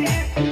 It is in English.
Yeah.